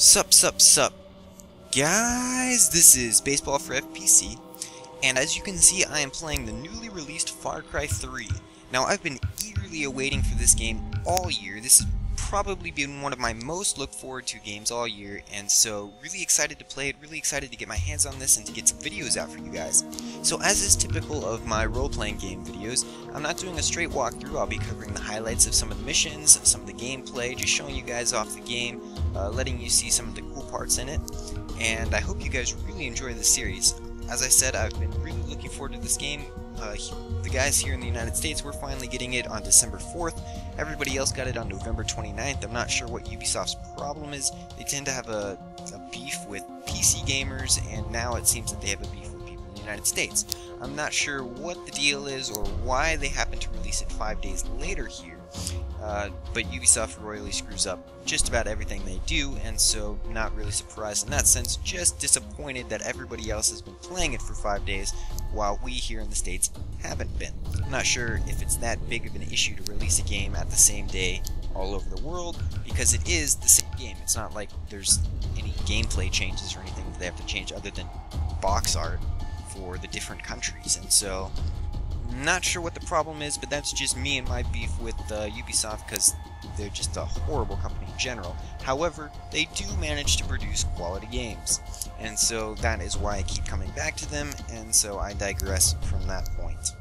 Sup, sup, sup. Guys, this is baseball4evPC, and as you can see, I am playing the newly released Far Cry 3. Now, I've been eagerly awaiting for this game all year. This has probably been one of my most looked forward to games all year, and so really excited to play it, really excited to get my hands on this and to get some videos out for you guys. So as is typical of my role-playing game videos, I'm not doing a straight walkthrough, I'll be covering the highlights of some of the missions, some of the gameplay, just showing you guys off the game, uh, letting you see some of the cool parts in it, and I hope you guys really enjoy this series. As I said, I've been really looking forward to this game. Uh, the guys here in the United States, we're finally getting it on December 4th. Everybody else got it on November 29th. I'm not sure what Ubisoft's problem is. They tend to have a, a beef with PC gamers, and now it seems that they have a beef the United States. I'm not sure what the deal is or why they happen to release it five days later here. Uh, but Ubisoft royally screws up just about everything they do, and so not really surprised in that sense, just disappointed that everybody else has been playing it for five days, while we here in the States haven't been. I'm not sure if it's that big of an issue to release a game at the same day all over the world, because it is the same game. It's not like there's any gameplay changes or anything that they have to change other than box art for the different countries, and so not sure what the problem is, but that's just me and my beef with uh, Ubisoft because they're just a horrible company in general. However, they do manage to produce quality games, and so that is why I keep coming back to them, and so I digress from that point.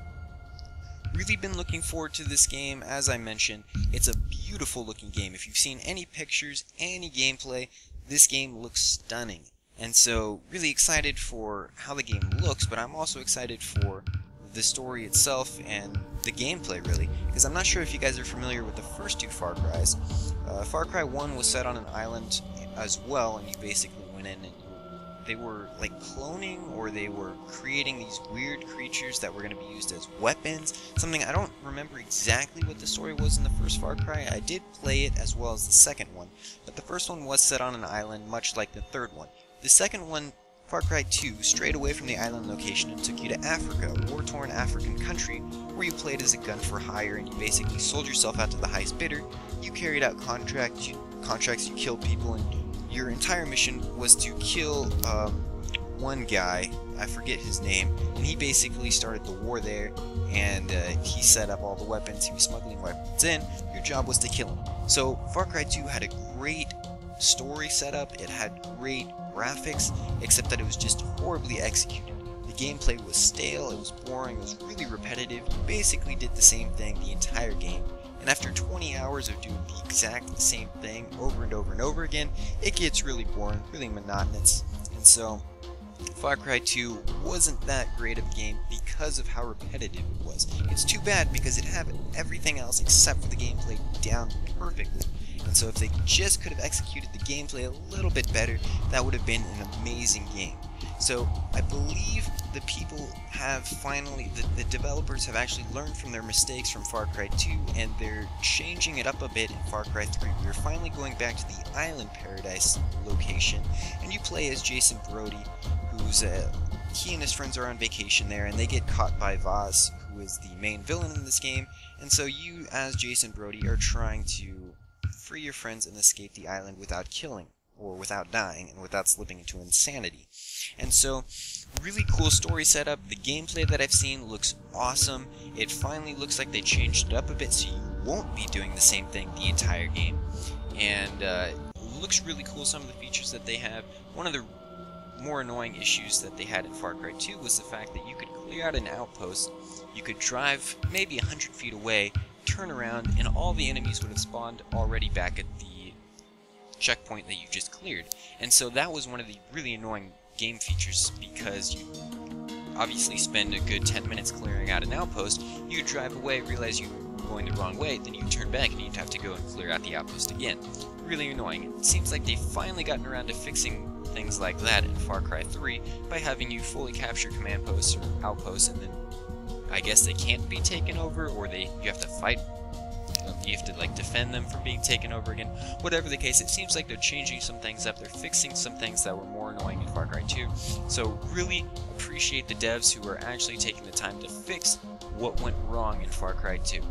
Really been looking forward to this game, as I mentioned. It's a beautiful looking game. If you've seen any pictures, any gameplay, this game looks stunning. And so, really excited for how the game looks, but I'm also excited for the story itself and the gameplay really because I'm not sure if you guys are familiar with the first two Far Cries. Uh, Far Cry 1 was set on an island as well and you basically went in and they were like cloning or they were creating these weird creatures that were going to be used as weapons. Something I don't remember exactly what the story was in the first Far Cry. I did play it as well as the second one, but the first one was set on an island much like the third one. The second one Far Cry 2 strayed away from the island location and took you to Africa, a war-torn African country, where you played as a gun for hire and you basically sold yourself out to the highest bidder, you carried out contracts, you, contracts, you killed people, and your entire mission was to kill um, one guy, I forget his name, and he basically started the war there, and uh, he set up all the weapons, he was smuggling weapons in, your job was to kill him. So Far Cry 2 had a great story setup, it had great graphics, except that it was just horribly executed. The gameplay was stale, it was boring, it was really repetitive, you basically did the same thing the entire game, and after 20 hours of doing the exact same thing over and over and over again, it gets really boring, really monotonous, and so Far Cry 2 wasn't that great of a game because of how repetitive it was. It's too bad because it had everything else except for the gameplay down perfectly. And so if they just could have executed the gameplay a little bit better, that would have been an amazing game. So I believe the people have finally, the, the, developers have actually learned from their mistakes from Far Cry 2 and they're changing it up a bit in Far Cry 3. We're finally going back to the Island Paradise location and you play as Jason Brody who's a, uh, he and his friends are on vacation there and they get caught by Vaas who is the main villain in this game and so you as Jason Brody are trying to free your friends and escape the island without killing, or without dying, and without slipping into insanity. And so, really cool story setup. The gameplay that I've seen looks awesome. It finally looks like they changed it up a bit so you won't be doing the same thing the entire game. And uh, looks really cool, some of the features that they have. One of the more annoying issues that they had in Far Cry 2 was the fact that you could clear out an outpost, you could drive maybe 100 feet away, turn around, and all the enemies would have spawned already back at the checkpoint that you just cleared. And so that was one of the really annoying game features because you obviously spend a good 10 minutes clearing out an outpost, you drive away, realize you are going the wrong way, then you turn back and you'd have to go and clear out the outpost again. Really annoying. It seems like they've finally gotten around to fixing things like that in Far Cry 3 by having you fully capture command posts or outposts and then I guess they can't be taken over, or they you have to fight. You have to like defend them from being taken over again. Whatever the case, it seems like they're changing some things up. They're fixing some things that were more annoying in Far Cry 2. So really appreciate the devs who are actually taking the time to fix what went wrong in Far Cry 2.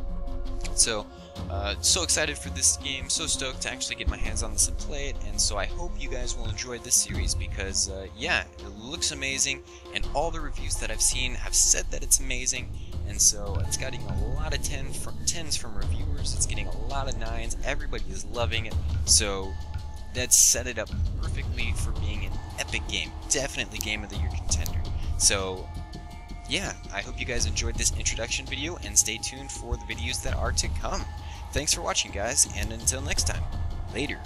So, uh, so excited for this game, so stoked to actually get my hands on this and play it, and so I hope you guys will enjoy this series because, uh, yeah, it looks amazing, and all the reviews that I've seen have said that it's amazing, and so it's getting a lot of 10 from, 10s from reviewers, it's getting a lot of 9s, everybody is loving it, so that's set it up perfectly for being an epic game, definitely Game of the Year contender. So, yeah, I hope you guys enjoyed this introduction video, and stay tuned for the videos that are to come. Thanks for watching, guys, and until next time, later.